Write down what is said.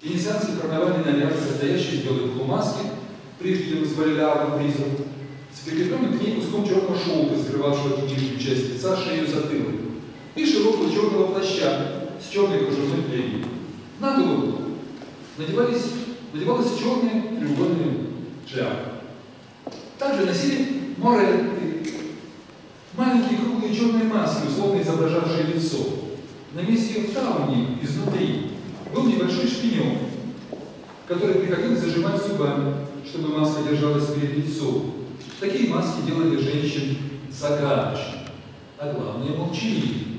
Венецианский карнавальный наряд, состоящий из белой полумаски, прежде балерарным призом, с прикрепленным к ней куском черного шелка, скрывавшего нижнюю часть лица, шею затылок, и широкого черного плаща с черной кружевной плеей. На голову надевались, надевалась черная треугольная шляпа. Также носили моретты, маленькие круглые черные маски, условно изображавшие лицо. На месте втауни изнутри был небольшой шпинек, который приходилось зажимать зубами, чтобы маска держалась перед лицом. Такие маски делали женщин загадочными, а главное молчаливыми.